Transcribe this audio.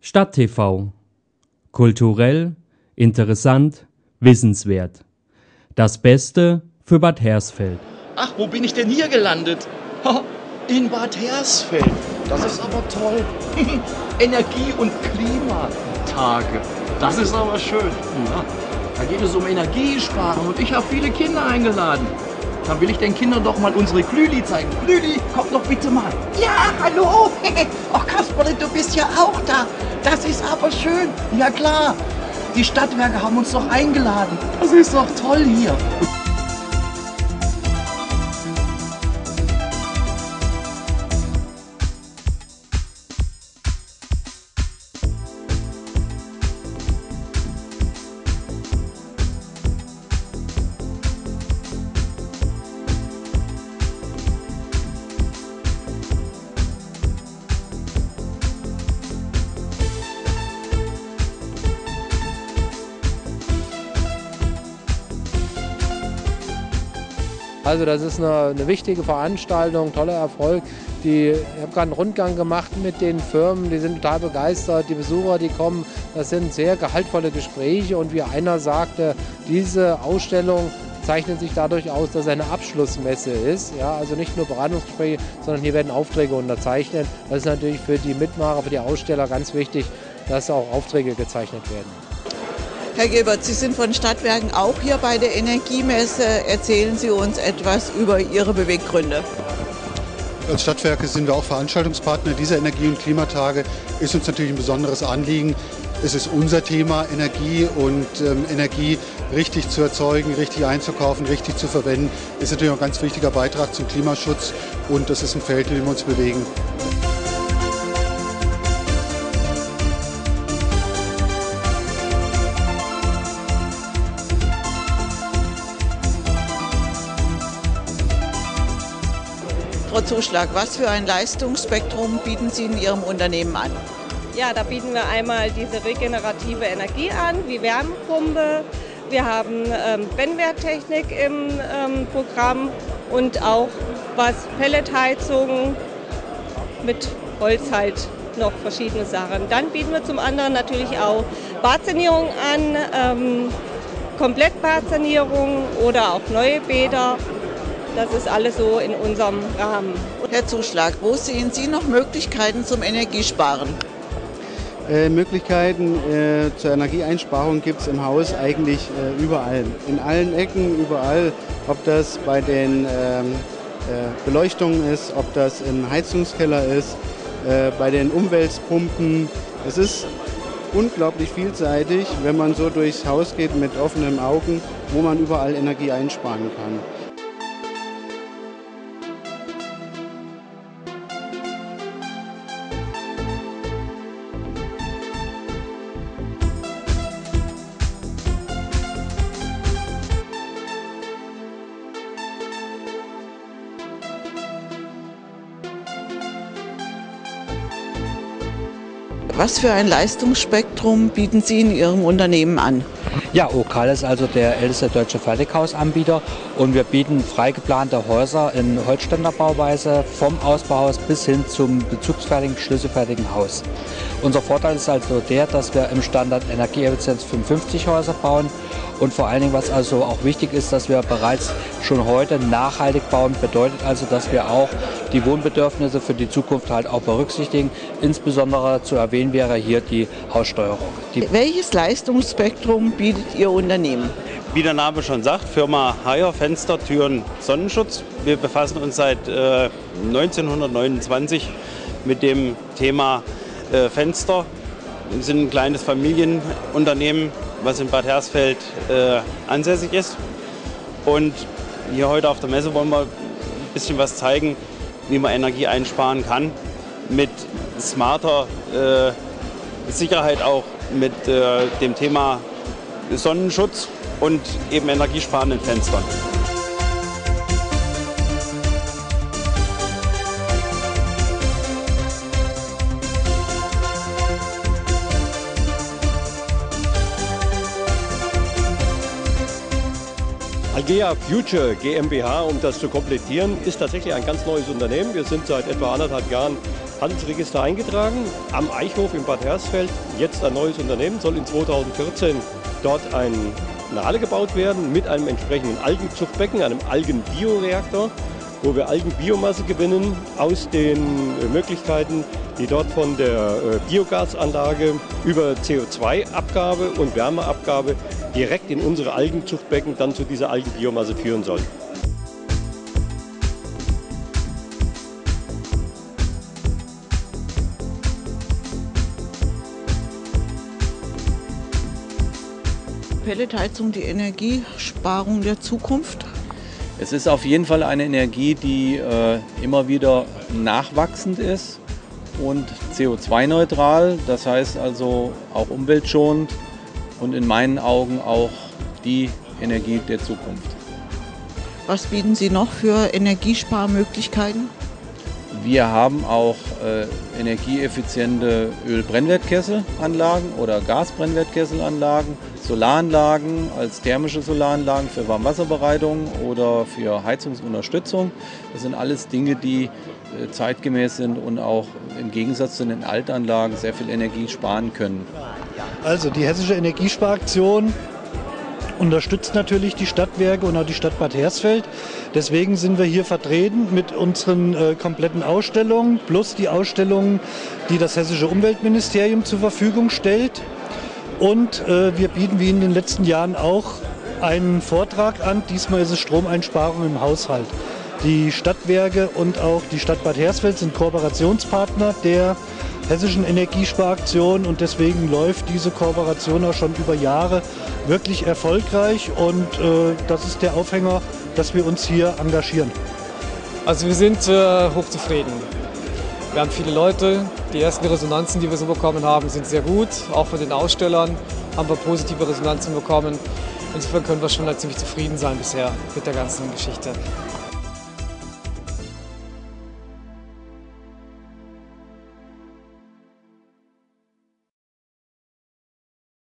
Stadt TV. Kulturell, interessant, wissenswert. Das Beste für Bad Hersfeld. Ach, wo bin ich denn hier gelandet? In Bad Hersfeld. Das ist aber toll. Energie- und Klimatage. Das ist aber schön. Ja, da geht es um Energiesparen und ich habe viele Kinder eingeladen. Dann will ich den Kindern doch mal unsere Glühli zeigen. Glühli, komm doch bitte mal. Ja, hallo. Ach, Kasperle, du bist ja auch da. Das ist aber schön. Ja klar, die Stadtwerke haben uns doch eingeladen. Das ist doch toll hier. Also das ist eine, eine wichtige Veranstaltung, toller Erfolg. Die, ich habe gerade einen Rundgang gemacht mit den Firmen, die sind total begeistert. Die Besucher, die kommen, das sind sehr gehaltvolle Gespräche. Und wie einer sagte, diese Ausstellung zeichnet sich dadurch aus, dass es eine Abschlussmesse ist. Ja, also nicht nur Beratungsgespräche, sondern hier werden Aufträge unterzeichnet. Das ist natürlich für die Mitmacher, für die Aussteller ganz wichtig, dass auch Aufträge gezeichnet werden. Herr Gilbert, Sie sind von Stadtwerken auch hier bei der Energiemesse. Erzählen Sie uns etwas über Ihre Beweggründe. Als Stadtwerke sind wir auch Veranstaltungspartner dieser Energie- und Klimatage. Ist uns natürlich ein besonderes Anliegen. Es ist unser Thema Energie und ähm, Energie richtig zu erzeugen, richtig einzukaufen, richtig zu verwenden, ist natürlich auch ein ganz wichtiger Beitrag zum Klimaschutz und das ist ein Feld, in dem wir uns bewegen. Frau Zuschlag, was für ein Leistungsspektrum bieten Sie in Ihrem Unternehmen an? Ja, da bieten wir einmal diese regenerative Energie an, wie Wärmepumpe. Wir haben ähm, Brennwerttechnik im ähm, Programm und auch was Pelletheizung mit Holz halt noch verschiedene Sachen. Dann bieten wir zum anderen natürlich auch Badsanierung an, ähm, Komplettbadsanierung oder auch neue Bäder. Das ist alles so in unserem Rahmen. Herr Zuschlag, wo sehen Sie noch Möglichkeiten zum Energiesparen? Äh, Möglichkeiten äh, zur Energieeinsparung gibt es im Haus eigentlich äh, überall. In allen Ecken, überall. Ob das bei den ähm, äh, Beleuchtungen ist, ob das im Heizungskeller ist, äh, bei den Umweltpumpen. Es ist unglaublich vielseitig, wenn man so durchs Haus geht mit offenen Augen, wo man überall Energie einsparen kann. Was für ein Leistungsspektrum bieten Sie in Ihrem Unternehmen an? Ja, Okal ist also der älteste deutsche Fertighausanbieter und wir bieten frei geplante Häuser in Holzständerbauweise vom Ausbauhaus bis hin zum bezugsfertigen, schlüsselfertigen Haus. Unser Vorteil ist also der, dass wir im Standard Energieeffizienz 55 Häuser bauen und vor allen Dingen, was also auch wichtig ist, dass wir bereits schon heute nachhaltig bauen, bedeutet also, dass wir auch die Wohnbedürfnisse für die Zukunft halt auch berücksichtigen. Insbesondere zu erwähnen wäre hier die Haussteuerung. Die Welches Leistungsspektrum bietet Ihr Unternehmen? Wie der Name schon sagt, Firma Haier Fenster, Türen, Sonnenschutz. Wir befassen uns seit äh, 1929 mit dem Thema äh, Fenster. Wir sind ein kleines Familienunternehmen, was in Bad Hersfeld äh, ansässig ist. Und hier heute auf der Messe wollen wir ein bisschen was zeigen, wie man Energie einsparen kann. Mit smarter äh, Sicherheit auch mit äh, dem Thema Sonnenschutz und eben energiesparenden Fenstern. Algea Future GmbH, um das zu komplettieren, ist tatsächlich ein ganz neues Unternehmen. Wir sind seit etwa anderthalb Jahren Handelsregister eingetragen, am Eichhof in Bad Hersfeld. Jetzt ein neues Unternehmen, soll in 2014 dort ein, eine Halle gebaut werden mit einem entsprechenden Algenzuchtbecken, einem Algenbioreaktor, wo wir Algenbiomasse gewinnen aus den äh, Möglichkeiten, die dort von der äh, Biogasanlage über CO2-Abgabe und Wärmeabgabe direkt in unsere Algenzuchtbecken dann zu dieser Algenbiomasse führen sollen. Pelletheizung die Energiesparung der Zukunft? Es ist auf jeden Fall eine Energie, die äh, immer wieder nachwachsend ist und CO2-neutral, das heißt also auch umweltschonend und in meinen Augen auch die Energie der Zukunft. Was bieten Sie noch für Energiesparmöglichkeiten? Wir haben auch äh, energieeffiziente Ölbrennwertkesselanlagen oder Gasbrennwertkesselanlagen, Solaranlagen als thermische Solaranlagen für Warmwasserbereitung oder für Heizungsunterstützung. Das sind alles Dinge, die äh, zeitgemäß sind und auch im Gegensatz zu den Altanlagen sehr viel Energie sparen können. Also die Hessische Energiesparaktion unterstützt natürlich die Stadtwerke und auch die Stadt Bad Hersfeld. Deswegen sind wir hier vertreten mit unseren äh, kompletten Ausstellungen plus die Ausstellungen, die das Hessische Umweltministerium zur Verfügung stellt. Und äh, wir bieten wie in den letzten Jahren auch einen Vortrag an. Diesmal ist es Stromeinsparung im Haushalt. Die Stadtwerke und auch die Stadt Bad Hersfeld sind Kooperationspartner der hessischen Energiesparaktion und deswegen läuft diese Kooperation auch schon über Jahre wirklich erfolgreich und äh, das ist der Aufhänger, dass wir uns hier engagieren. Also wir sind äh, hochzufrieden. Wir haben viele Leute, die ersten Resonanzen, die wir so bekommen haben, sind sehr gut. Auch von den Ausstellern haben wir positive Resonanzen bekommen. Insofern können wir schon ziemlich zufrieden sein bisher mit der ganzen Geschichte.